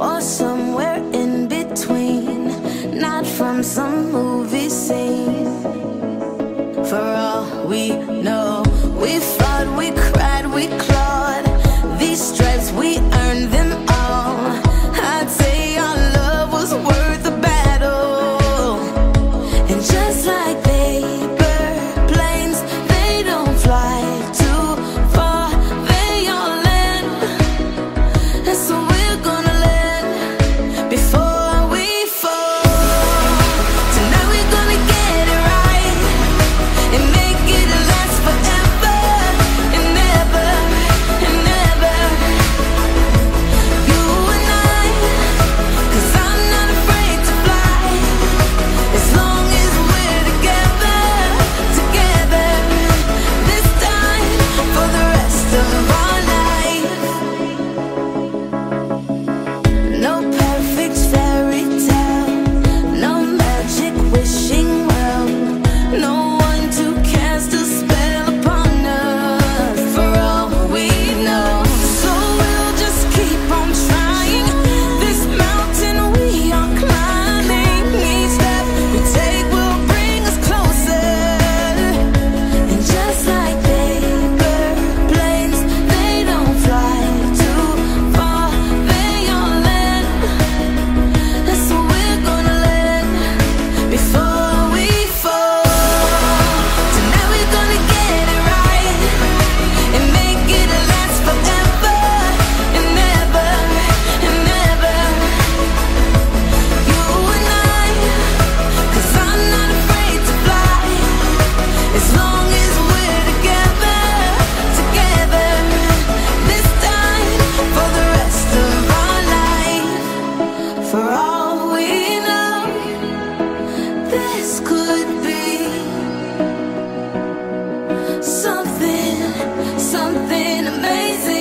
or somewhere in between, not from some movie scene. For all we something amazing.